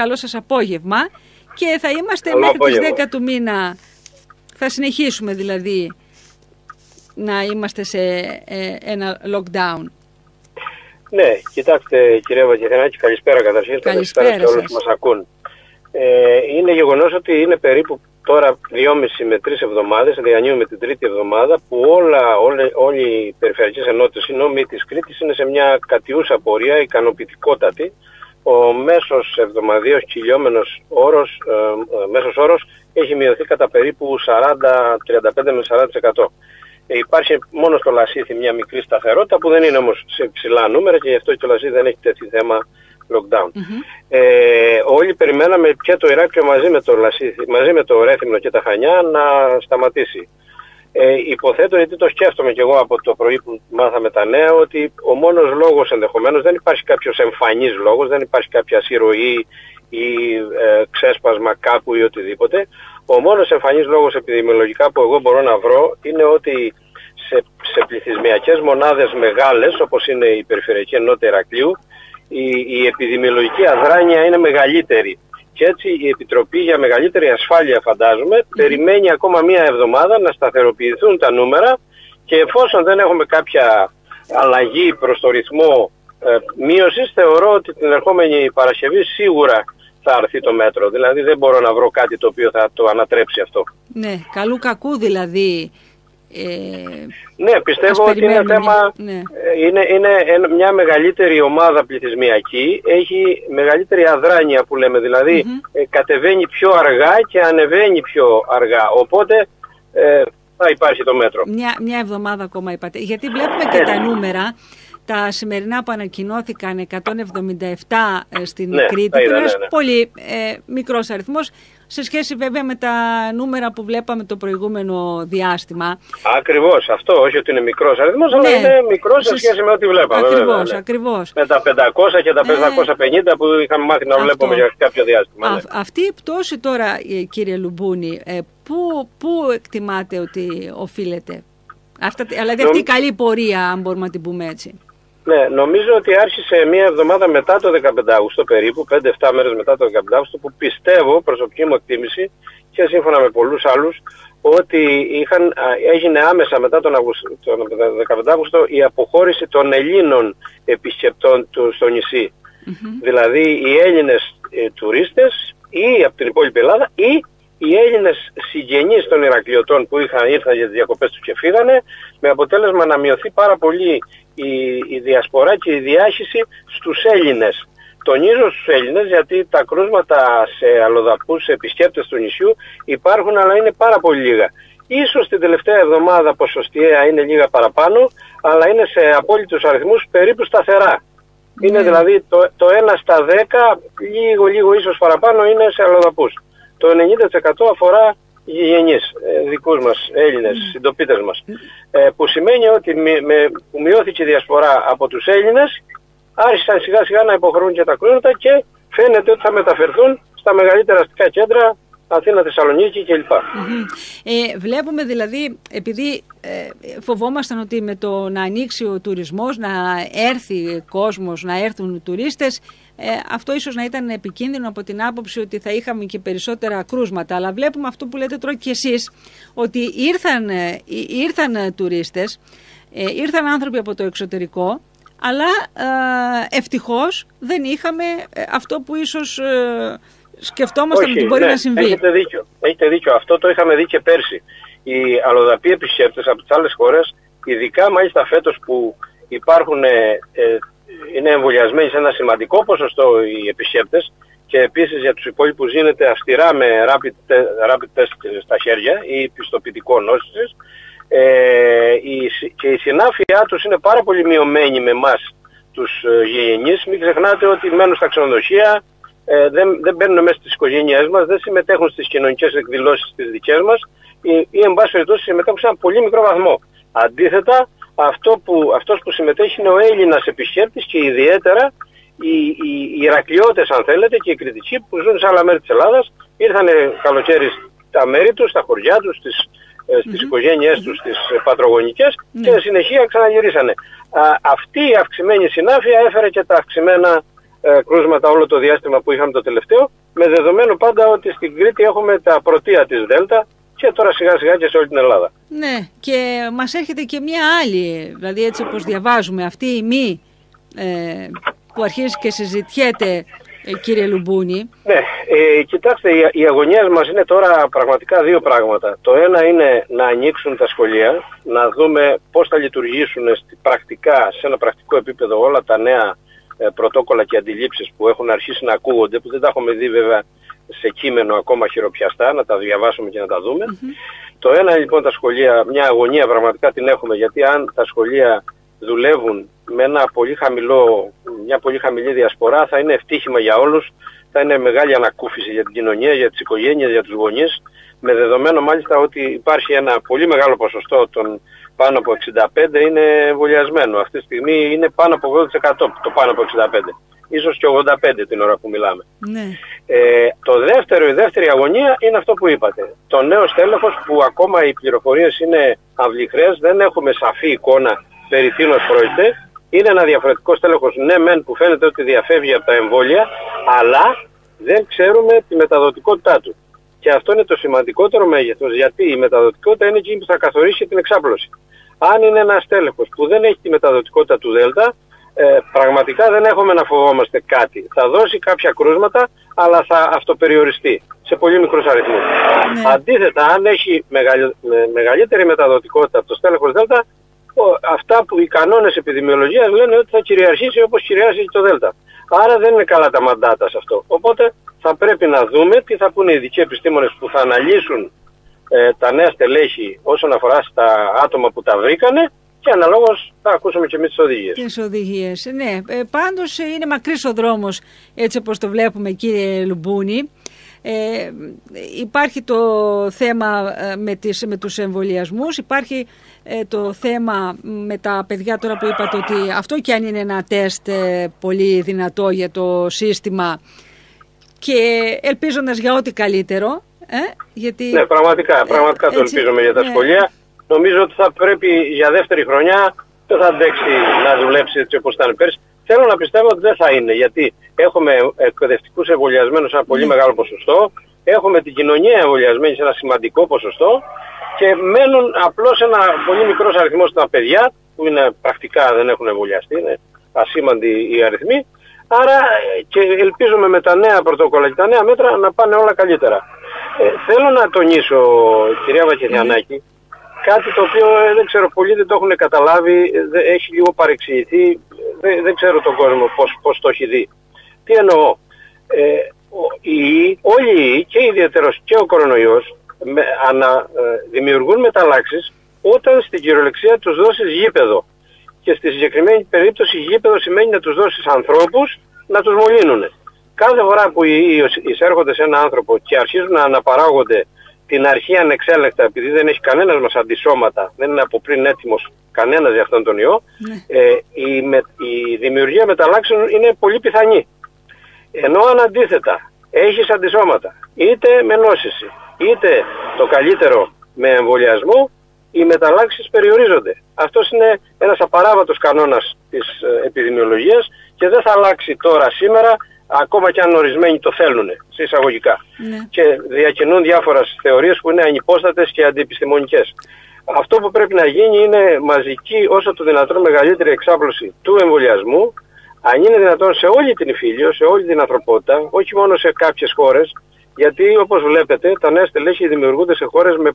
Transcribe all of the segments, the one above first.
καλό σας απόγευμα και θα είμαστε μέχρι τις 10 του μήνα, θα συνεχίσουμε δηλαδή να είμαστε σε ε, ένα lockdown. Ναι, κοιτάξτε κυρία Βαγγελινάκη, καλησπέρα καταρχήν, καλησπέρα, καλησπέρα σε όλους που μας ακούν. Ε, είναι γεγονός ότι είναι περίπου τώρα 2,5 με 3 εβδομάδες, διανύουμε την τρίτη εβδομάδα, που όλα, όλε, όλοι οι περιφερειακές ενότητες, οι νόμοι της Κρήτης είναι σε μια κατιούσα πορεία ικανοποιητικότατη. Ο μέσος εβδομαδίος κυλιόμενος όρος, ε, ε, μέσος όρος έχει μειωθεί κατά περίπου 40, 35 με 40%. Ε, υπάρχει μόνο στο Λασίθι μια μικρή σταθερότητα που δεν είναι όμως σε ψηλά νούμερα και γι' αυτό και το Λασίθι δεν έχει τέτοιο θέμα lockdown. Ε, όλοι περιμέναμε και το Ηράκλειο μαζί με το, Λασίθι, μαζί με το Ρέθυμνο και τα Χανιά να σταματήσει. Ε, υποθέτω, γιατί το σκέφτομαι και εγώ από το πρωί που μάθαμε τα νέα, ότι ο μόνος λόγος ενδεχομένως δεν υπάρχει κάποιος εμφανής λόγος, δεν υπάρχει κάποια συρροή ή ε, ξέσπασμα κάπου ή οτιδήποτε. Ο μόνος εμφανής λόγος επιδημιολογικά που εγώ μπορώ να βρω είναι ότι σε, σε πληθυσμιακές μονάδες μεγάλες όπως είναι η Περιφερειακή Ενότητα Ηρακλείου η, η επιδημιολογική αδράνεια είναι μεγαλύτερη. Και έτσι η Επιτροπή για μεγαλύτερη ασφάλεια φαντάζομαι περιμένει ακόμα μία εβδομάδα να σταθεροποιηθούν τα νούμερα και εφόσον δεν έχουμε κάποια αλλαγή προς το ρυθμό ε, μείωσης θεωρώ ότι την ερχόμενη Παρασκευή σίγουρα θα αρθεί το μέτρο. Δηλαδή δεν μπορώ να βρω κάτι το οποίο θα το ανατρέψει αυτό. Ναι, καλού κακού δηλαδή. Ε, ναι, πιστεύω ότι είναι θέμα, ναι. Ε, είναι, είναι μια μεγαλύτερη ομάδα πληθυσμιακή, έχει μεγαλύτερη αδράνεια που λέμε, δηλαδη ε, κατεβαίνει πιο αργά και ανεβαίνει πιο αργά, οπότε ε, θα υπάρχει το μέτρο. Μια, μια εβδομάδα ακόμα είπατε, γιατί βλέπουμε και τα νούμερα τα σημερινά που ανακοινώθηκαν 177 ε, στην ναι, Κρήτη, που είναι ναι, ναι. πολύ ε, μικρός αριθμός, σε σχέση βέβαια με τα νούμερα που βλέπαμε το προηγούμενο διάστημα. Ακριβώς, αυτό, όχι ότι είναι μικρός αριθμός, αλλά ναι. είναι μικρός σε σχέση με ό,τι βλέπαμε. Ακριβώς, ναι. ακριβώς. Με τα 500 και τα 550 που είχαμε μάθει να βλέπουμε για κάποιο διάστημα. Α, αυτή η πτώση τώρα, ε, κύριε Λουμπούνη, πού, πού εκτιμάτε ότι οφείλεται; Αυτά, δηλαδή αυτή η καλή πορεία, αν μπορούμε να την πούμε έτσι. Ναι, νομίζω ότι άρχισε μία εβδομάδα μετά το 15 Αύγουστο περίπου, 5-7 μέρες μετά το 15 Αύγουστο, που πιστεύω, προσωπική μου εκτίμηση και σύμφωνα με πολλούς άλλους, ότι είχαν, έγινε άμεσα μετά τον, Αυγουστο, τον 15 Αύγουστο η αποχώρηση των Ελλήνων επισκεπτών του στο νησι Δηλαδή οι Έλληνες ε, τουρίστες ή από την υπόλοιπη Ελλάδα ή οι Έλληνες συγγενείς των Ηρακλειωτών που είχαν, ήρθαν για τις διακοπές τους και φύγανε με αποτέλεσμα να μειωθεί πάρα πολύ η, η διασπορά και η διάχυση στους Έλληνες. Τονίζω στους Έλληνες γιατί τα κρούσματα σε αλλοδαπούς επισκέπτες του νησιού υπάρχουν αλλά είναι πάρα πολύ λίγα. Ίσως την τελευταία εβδομάδα ποσοστιαία είναι λίγα παραπάνω, αλλά είναι σε απόλυτους αριθμούς περίπου σταθερά. Είναι ναι. δηλαδή το, το 1 στα 10, λίγο λίγο ίσως παραπάνω είναι σε αλλοδαπούς. Το 90% αφορά γηγενείς, ε, δικούς μας Έλληνες, mm. συντοπίτες μας. Ε, που σημαίνει ότι με, με, που μειώθηκε η διασπορά από τους Έλληνες, άρχισαν σιγά σιγά να υποχρεούν και τα κρούσματα και φαίνεται ότι θα μεταφερθούν στα μεγαλύτερα αστικά κέντρα Αθήνα, Θεσσαλονίκη κλπ. Ε, βλέπουμε δηλαδή, επειδή ε, φοβόμασταν ότι με το να ανοίξει ο τουρισμός, να έρθει κόσμος, να έρθουν τουρίστες, ε, αυτό ίσως να ήταν επικίνδυνο από την άποψη ότι θα είχαμε και περισσότερα κρούσματα. Αλλά βλέπουμε αυτό που λέτε τώρα και εσείς, ότι ήρθαν, ε, ήρθαν τουρίστες, ε, ήρθαν άνθρωποι από το εξωτερικό, αλλά ε, ευτυχώς δεν είχαμε αυτό που ίσως σκεφτόμασταν ότι μπορεί ναι, να συμβεί. Έχετε δίκιο. έχετε δίκιο. Αυτό το είχαμε δει και πέρσι. Οι αλλοδαποί επισκέπτες από τις άλλες χώρες, ειδικά μάλιστα φέτος που υπάρχουν είναι εμβολιασμένοι σε ένα σημαντικό ποσοστό οι επισκέπτες και επίσης για τους υπόλοιπους γίνεται αυστηρά με rapid, rapid test στα χέρια ή πιστοποιητικό νόσησης ε, η, και η συνάφειά τους είναι πάρα πολύ μειωμένη με εμάς τους ε, γηγενείς. Μην ξεχνάτε ότι μένουν στα ξενοδοχεία, ε, δεν, δεν μπαίνουν μέσα στις οικογένειές μας, δεν συμμετέχουν στις κοινωνικές εκδηλώσεις της δικές μας ή, ή εν πάση περιπτώσει συμμετέχουν σε ένα πολύ μικρό βαθμό. Αντίθετα, αυτό που, αυτός που συμμετέχει είναι ο Έλληνας επισκέπτης και ιδιαίτερα οι, οι, οι Ηρακλειώτες αν θέλετε και οι κριτικοί που ζουν σε άλλα μέρη της Ελλάδας ήρθαν καλοκαίρι στα μέρη τους, στα χωριά τους, στις, mm-hmm. στις οικογένειές τους, στις πατρογονικές mm-hmm. και συνεχεία ξαναγυρίσανε. Α, αυτή η αυξημένη συνάφεια έφερε και τα αυξημένα ε, κρούσματα όλο το διάστημα που είχαμε το τελευταίο, με δεδομένο πάντα ότι στην Κρήτη έχουμε τα πρωτεία της Δέλτα και τώρα σιγά σιγά και σε όλη την Ελλάδα. Ναι, και μας έρχεται και μια άλλη, δηλαδή έτσι όπως διαβάζουμε, αυτή η μη ε, που αρχίζει και συζητιέται ε, κύριε Λουμπούνη. Ναι, ε, κοιτάξτε, οι, οι αγωνίες μας είναι τώρα πραγματικά δύο πράγματα. Το ένα είναι να ανοίξουν τα σχολεία, να δούμε πώς θα λειτουργήσουν πρακτικά, σε ένα πρακτικό επίπεδο όλα τα νέα ε, πρωτόκολλα και αντιλήψεις που έχουν αρχίσει να ακούγονται, που δεν τα έχουμε δει βέβαια σε κείμενο ακόμα χειροπιαστά, να τα διαβάσουμε και να τα δούμε. Το ένα λοιπόν τα σχολεία, μια αγωνία πραγματικά την έχουμε, γιατί αν τα σχολεία δουλεύουν με ένα πολύ χαμηλό, μια πολύ χαμηλή διασπορά θα είναι ευτύχημα για όλους, θα είναι μεγάλη ανακούφιση για την κοινωνία, για τις οικογένειες, για τους γονείς, με δεδομένο μάλιστα ότι υπάρχει ένα πολύ μεγάλο ποσοστό των πάνω από 65 είναι εμβολιασμένο. Αυτή τη στιγμή είναι πάνω από 80% το πάνω από 65. Ίσως και 85 την ώρα που μιλάμε. Ναι. Ε, το δεύτερο, η δεύτερη αγωνία είναι αυτό που είπατε. Το νέο στέλεχος που ακόμα οι πληροφορίες είναι αυλιχρές, δεν έχουμε σαφή εικόνα περί τίνος πρόκειται. Είναι ένα διαφορετικό στέλεχος, ναι μεν που φαίνεται ότι διαφεύγει από τα εμβόλια, αλλά δεν ξέρουμε τη μεταδοτικότητά του. Και αυτό είναι το σημαντικότερο μέγεθος, γιατί η μεταδοτικότητα είναι εκείνη που θα καθορίσει την εξάπλωση. Αν είναι ένας στέλεχος που δεν έχει τη μεταδοτικότητα του ΔΕΛΤΑ, ε, πραγματικά δεν έχουμε να φοβόμαστε κάτι. Θα δώσει κάποια κρούσματα, αλλά θα αυτοπεριοριστεί σε πολύ μικρούς αριθμούς. Ναι. Αντίθετα, αν έχει μεγαλύτερη μεταδοτικότητα από το στέλεχος ΔΕΛΤΑ, αυτά που οι κανόνες επιδημιολογίας λένε ότι θα κυριαρχήσει όπως κυριαρχήσει το ΔΕΛΤΑ. Άρα δεν είναι καλά τα μαντάτα σε αυτό. Οπότε θα πρέπει να δούμε τι θα πούνε οι ειδικοί επιστήμονες που θα αναλύσουν ε, τα νέα στελέχη όσον αφορά στα άτομα που τα βρήκανε και αναλόγως θα ακούσουμε και εμείς τις οδηγίες. Τις οδηγίες, ναι. Ε, πάντως είναι μακρύς ο δρόμος έτσι όπως το βλέπουμε κύριε Λουμπούνη. Ε, υπάρχει το θέμα ε, με, τις, με τους εμβολιασμούς, υπάρχει ε, το θέμα με τα παιδιά τώρα που είπατε ότι αυτό και αν είναι ένα τεστ ε, πολύ δυνατό για το σύστημα και ελπίζοντας για ό,τι καλύτερο. Ε, γιατί... Ναι, πραγματικά, πραγματικά το ελπίζουμε για τα ναι. σχολεία. Νομίζω ότι θα πρέπει για δεύτερη χρονιά δεν θα αντέξει να δουλέψει έτσι όπως ήταν πέρσι. Θέλω να πιστεύω ότι δεν θα είναι, γιατί έχουμε εκπαιδευτικούς εμβολιασμένους σε ένα πολύ ναι. μεγάλο ποσοστό, έχουμε την κοινωνία εμβολιασμένη σε ένα σημαντικό ποσοστό και μένουν απλώς ένα πολύ μικρός αριθμός τα παιδιά που είναι πρακτικά δεν έχουν εμβολιαστεί, είναι ασήμαντοι οι αριθμοί. Άρα και ελπίζουμε με τα νέα πρωτόκολλα και τα νέα μέτρα να πάνε όλα καλύτερα. Ε, θέλω να τονίσω, κυρία Βακεδιανάκη, κάτι το οποίο ε, δεν ξέρω πολλοί δεν το έχουν καταλάβει, ε, έχει λίγο παρεξηγηθεί, δεν, δεν ξέρω τον κόσμο πώς, πώς το έχει δει. Τι εννοώ; Ε, οι, όλοι οι και ιδιαίτερος και ο κορονοϊός με, ανα, ε, δημιουργούν μεταλλάξεις όταν στην κυριολεξία τους δώσεις γήπεδο. Και στη συγκεκριμένη περίπτωση γήπεδο σημαίνει να τους δώσεις ανθρώπους να τους μολύνουν. Κάθε φορά που εισέρχονται σε έναν άνθρωπο και αρχίζουν να αναπαράγονται την αρχή ανεξέλεκτα επειδή δεν έχει κανένας μας αντισώματα, δεν είναι από πριν έτοιμος κανένας για αυτόν τον ιό, ναι. ε, η, με, η δημιουργία μεταλλάξεων είναι πολύ πιθανή. Ενώ αν αντίθετα έχεις αντισώματα, είτε με νόσηση, είτε το καλύτερο με εμβολιασμό, οι μεταλλάξεις περιορίζονται. Αυτός είναι ένας απαράβατος κανόνας της ε, επιδημιολογίας και δεν θα αλλάξει τώρα σήμερα ακόμα και αν ορισμένοι το θέλουν, σε εισαγωγικά. Ναι. Και διακινούν διάφορες θεωρίες που είναι ανυπόστατες και αντιεπιστημονικές. Αυτό που πρέπει να γίνει είναι μαζική όσο το δυνατόν μεγαλύτερη εξάπλωση του εμβολιασμού, αν είναι δυνατόν σε όλη την υφήλιο, σε όλη την ανθρωπότητα, όχι μόνο σε κάποιες χώρες, γιατί όπως βλέπετε τα νέα στελέχη δημιουργούνται σε χώρες με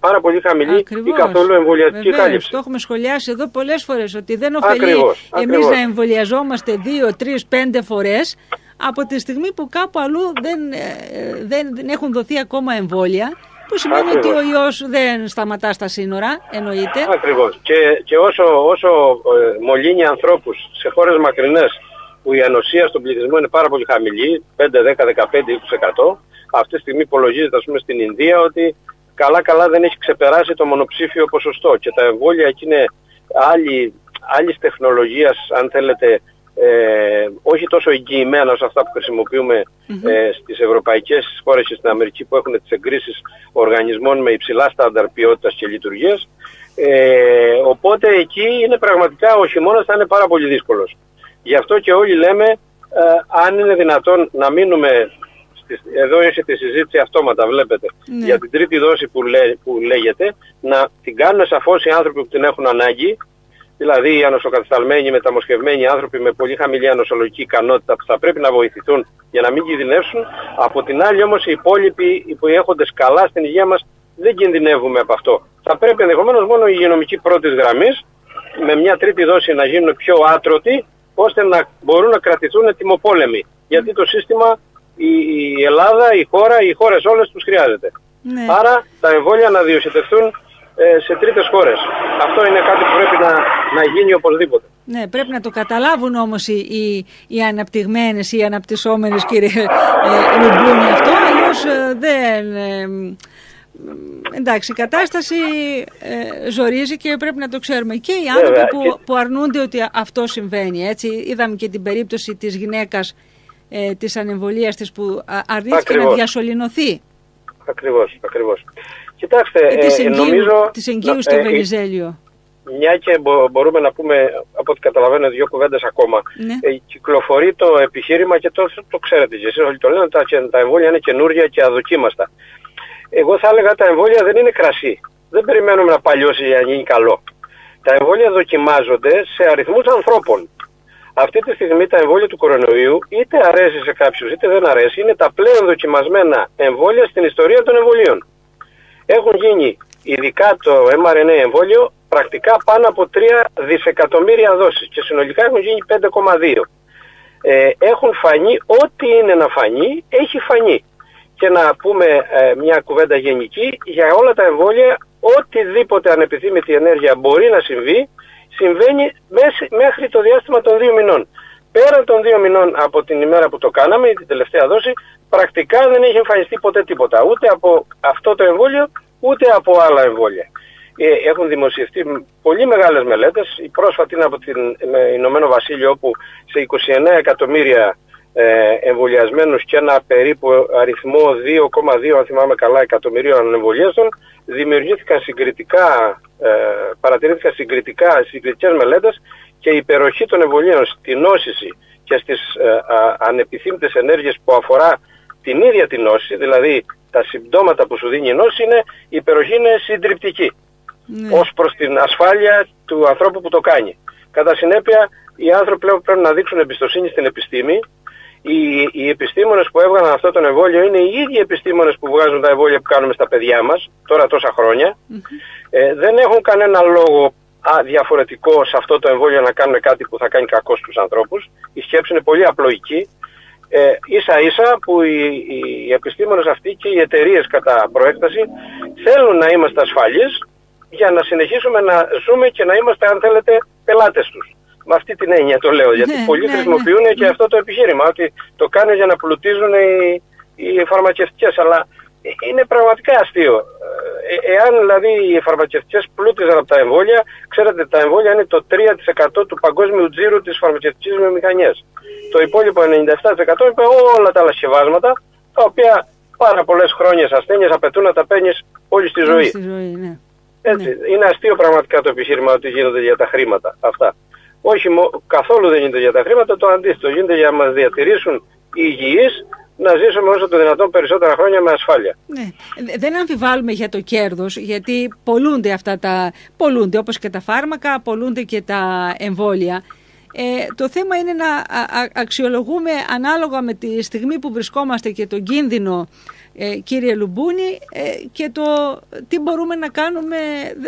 πάρα πολύ χαμηλή Ακριβώς. ή καθόλου εμβολιαστική Βεβαίως, κάλυψη. Το έχουμε σχολιάσει εδώ πολλές φορές ότι δεν ωφελεί εμείς να εμβολιαζόμαστε δύο, τρεις, πέντε φορές από τη στιγμή που κάπου αλλού δεν, ε, δεν έχουν δοθεί ακόμα εμβόλια που σημαίνει ότι ο ιός δεν σταματά στα σύνορα, εννοείται. Ακριβώς. Και, και όσο, όσο ε, μολύνει ανθρώπους σε χώρες μακρινές που η ανοσία στον πληθυσμό είναι πάρα πολύ χαμηλή, 5, 10, 15, 20%, αυτή τη στιγμή υπολογίζεται ας πούμε στην Ινδία ότι καλά καλά δεν έχει ξεπεράσει το μονοψήφιο ποσοστό και τα εμβόλια εκεί είναι άλλη, άλλης τεχνολογίας αν θέλετε ε, όχι τόσο εγγυημένα όσο αυτά που χρησιμοποιούμε mm-hmm. ε, στις ευρωπαϊκές χώρες και στην Αμερική που έχουν τις εγκρίσεις οργανισμών με υψηλά στάνταρ ποιότητας και λειτουργίας. Ε, οπότε εκεί είναι πραγματικά ο χειμώνας θα είναι πάρα πολύ δύσκολος. Γι' αυτό και όλοι λέμε αν είναι δυνατόν να μείνουμε εδώ είσαι τη συζήτηση αυτόματα, βλέπετε. Ναι. Για την τρίτη δόση που, που λέγεται, να την κάνουν σαφώς οι άνθρωποι που την έχουν ανάγκη, δηλαδή οι ανοσοκατασταλμένοι, μεταμοσχευμένοι άνθρωποι με πολύ χαμηλή ανοσολογική ικανότητα που θα πρέπει να βοηθηθούν για να μην κινδυνεύσουν. Από την άλλη όμως οι υπόλοιποι που έχονται καλά στην υγεία μας δεν κινδυνεύουμε από αυτό. Θα πρέπει ενδεχομένως μόνο οι υγειονομικοί πρώτης γραμμής με μια τρίτη δόση να γίνουν πιο άτρωτοι ώστε να μπορούν να κρατηθούν τιμοπόλεμοι. Γιατί το σύστημα η, Ελλάδα, η χώρα, οι χώρες όλες τους χρειάζεται. Ναι. Άρα τα εμβόλια να διοσυντευτούν ε, σε τρίτες χώρες. Αυτό είναι κάτι που πρέπει να, να γίνει οπωσδήποτε. Ναι, πρέπει να το καταλάβουν όμως οι, οι, οι αναπτυγμένες, οι αναπτυσσόμενες κύριε ε, Λουμπούνι αυτό, αλλιώς ε, δεν... Ε, εντάξει, η κατάσταση ε, ζορίζει και πρέπει να το ξέρουμε. Και οι άνθρωποι που, που αρνούνται ότι αυτό συμβαίνει. Έτσι. Είδαμε και την περίπτωση της γυναίκας ε, της ανεμβολίας της που αρνήθηκε να διασωληνωθεί. Ακριβώς, ακριβώς. Κοιτάξτε, ε, της, ε, νομίζω... Της εγγύου στο ε, Βενιζέλιο. Μια και μπορούμε να πούμε, από ό,τι καταλαβαίνω, δύο κουβέντες ακόμα. Ναι. Ε, κυκλοφορεί το επιχείρημα και το, το ξέρετε και εσείς όλοι το λένε, τα, τα εμβόλια είναι καινούργια και αδοκίμαστα. Εγώ θα έλεγα τα εμβόλια δεν είναι κρασί. Δεν περιμένουμε να παλιώσει για να γίνει καλό. Τα εμβόλια δοκιμάζονται σε αριθμούς ανθρώπων αυτή τη στιγμή τα εμβόλια του κορονοϊού είτε αρέσει σε κάποιους είτε δεν αρέσει είναι τα πλέον δοκιμασμένα εμβόλια στην ιστορία των εμβολίων. Έχουν γίνει ειδικά το mRNA εμβόλιο πρακτικά πάνω από 3 δισεκατομμύρια δόσεις και συνολικά έχουν γίνει 5,2. Ε, έχουν φανεί ό,τι είναι να φανεί, έχει φανεί. Και να πούμε ε, μια κουβέντα γενική, για όλα τα εμβόλια οτιδήποτε ανεπιθύμητη ενέργεια μπορεί να συμβεί συμβαίνει μέχρι το διάστημα των δύο μηνών. Πέραν των δύο μηνών από την ημέρα που το κάναμε, την τελευταία δόση, πρακτικά δεν έχει εμφανιστεί ποτέ τίποτα. Ούτε από αυτό το εμβόλιο, ούτε από άλλα εμβόλια. Ε, έχουν δημοσιευτεί πολύ μεγάλες μελέτες. Η πρόσφατη είναι από την Ηνωμένο Βασίλειο, όπου σε 29 εκατομμύρια ε, εμβολιασμένους και ένα περίπου αριθμό 2,2 αν θυμάμαι καλά εκατομμυρίων εμβολίαστων δημιουργήθηκαν συγκριτικά, ε, παρατηρήθηκαν συγκριτικά συγκριτικές μελέτες και η υπεροχή των εμβολίων στην νόσηση και στις ε, α, ανεπιθύμητες ενέργειες που αφορά την ίδια την νόση, δηλαδή τα συμπτώματα που σου δίνει η νόση, είναι, η υπεροχή είναι συντριπτική ναι. ως προς την ασφάλεια του ανθρώπου που το κάνει. Κατά συνέπεια, οι άνθρωποι πλέον πρέπει να δείξουν εμπιστοσύνη στην επιστήμη οι, οι επιστήμονες που έβγαλαν αυτό το εμβόλιο είναι οι ίδιοι επιστήμονες που βγάζουν τα εμβόλια που κάνουμε στα παιδιά μας, τώρα τόσα Ε, δεν έχουν κανένα λόγο α, διαφορετικό σε αυτό το εμβόλιο να κάνουν κάτι που θα κάνει κακό στους ανθρώπους. Η σκέψη είναι πολύ απλοϊκή. Ε, ίσα ίσα που οι, οι επιστήμονες αυτοί και οι εταιρείες κατά προέκταση θέλουν να είμαστε ασφαλείς για να συνεχίσουμε να ζούμε και να είμαστε αν θέλετε πελάτες τους με αυτή την έννοια το λέω. Γιατί ναι, πολλοί ναι, χρησιμοποιούν ναι. και αυτό το επιχείρημα, ότι το κάνουν για να πλουτίζουν οι, οι φαρμακευτικές. Αλλά είναι πραγματικά αστείο. Ε, εάν δηλαδή οι φαρμακευτικές πλούτιζαν από τα εμβόλια, ξέρετε τα εμβόλια είναι το 3% του παγκόσμιου τζίρου της φαρμακευτικής βιομηχανίας. Το υπόλοιπο 97% είναι όλα τα άλλα συσκευάσματα, τα οποία πάρα πολλές χρόνιες ασθένειες απαιτούν να τα παίρνεις όλη στη ζωή. ναι. Έτσι, ναι. Είναι αστείο πραγματικά το επιχείρημα ότι γίνονται για τα χρήματα αυτά όχι καθόλου δεν γίνεται για τα χρήματα, το αντίθετο γίνεται για να μας διατηρήσουν υγιείς να ζήσουμε όσο το δυνατόν περισσότερα χρόνια με ασφάλεια. Ναι. Δεν αμφιβάλλουμε για το κέρδος, γιατί πολλούνται αυτά τα, πολλούνται όπως και τα φάρμακα, πολλούνται και τα εμβόλια. Ε, το θέμα είναι να αξιολογούμε ανάλογα με τη στιγμή που βρισκόμαστε και τον κίνδυνο ε, κύριε Λουμπούνη ε, και το τι μπορούμε να κάνουμε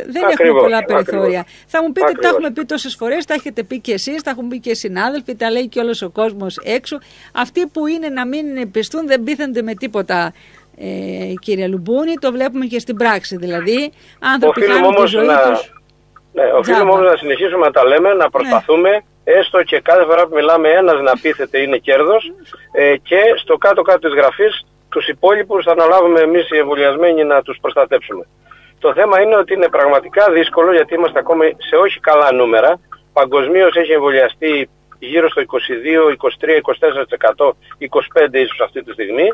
δεν έχουμε πολλά περιθώρια. Θα μου πείτε, τα έχουμε πει τόσες φορές, τα έχετε πει και εσείς, τα έχουν πει και οι συνάδελφοι, τα λέει και όλος ο κόσμος έξω. Αυτοί που είναι να μην πιστούν δεν πείθονται με τίποτα ε, κύριε Λουμπούνη, το βλέπουμε και στην πράξη δηλαδή. Άνθρωποι χάνουν τη ζωή να... τους. Ναι, οφείλουμε όμως να συνεχίσουμε να τα λέμε, να προσπαθούμε ναι έστω και κάθε φορά που μιλάμε ένας να πείθεται είναι κέρδος ε, και στο κάτω-κάτω της γραφής τους υπόλοιπους θα αναλάβουμε εμείς οι εμβολιασμένοι να τους προστατέψουμε. Το θέμα είναι ότι είναι πραγματικά δύσκολο γιατί είμαστε ακόμη σε όχι καλά νούμερα. Παγκοσμίως έχει εμβολιαστεί γύρω στο 22, 23, 24%, 25% ίσως αυτή τη στιγμή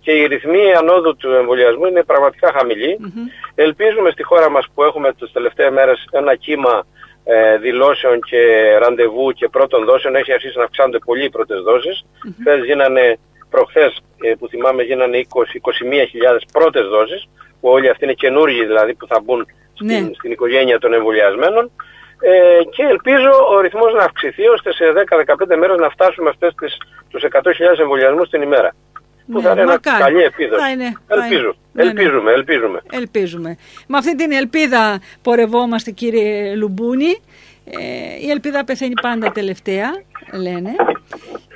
και η ρυθμή ανόδου του εμβολιασμού είναι πραγματικά Ελπίζουμε στη χώρα μας που έχουμε τις τελευταίες μέρες ένα κύμα ε, δηλώσεων και ραντεβού και πρώτων δόσεων έχει αρχίσει να αυξάνονται πολύ οι πρώτες δόσεις. Mm-hmm. γίνανε, προχθές ε, που θυμάμαι γίνανε 20-21.000 πρώτες δόσεις, που όλοι αυτοί είναι καινούργοι δηλαδή που θα μπουν στην, ναι. στην οικογένεια των εμβολιασμένων. Ε, και ελπίζω ο ρυθμός να αυξηθεί ώστε σε 10-15 μέρες να φτάσουμε αυτές τις, τους 100.000 εμβολιασμούς την ημέρα. Που ναι, θα είναι ένα καλή επίδοση. Ελπίζω. Ναι, ναι. ελπίζουμε, ελπίζουμε. Ελπίζουμε. Με αυτή την ελπίδα πορευόμαστε κύριε Λουμπούνη. Ε, η ελπίδα πεθαίνει πάντα τελευταία, λένε.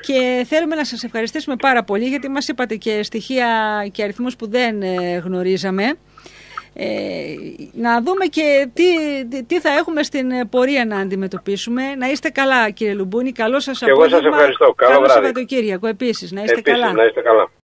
Και θέλουμε να σας ευχαριστήσουμε πάρα πολύ γιατί μας είπατε και στοιχεία και αριθμούς που δεν ε, γνωρίζαμε. Ε, να δούμε και τι, τι θα έχουμε στην πορεία να αντιμετωπίσουμε. Να είστε καλά κύριε Λουμπούνη. Καλό σας απόγευμα. Και εγώ σας ευχαριστώ. Καλό, Καλό Σαββατοκύριακο επίσης. Να είστε επίσης, καλά. Να είστε καλά.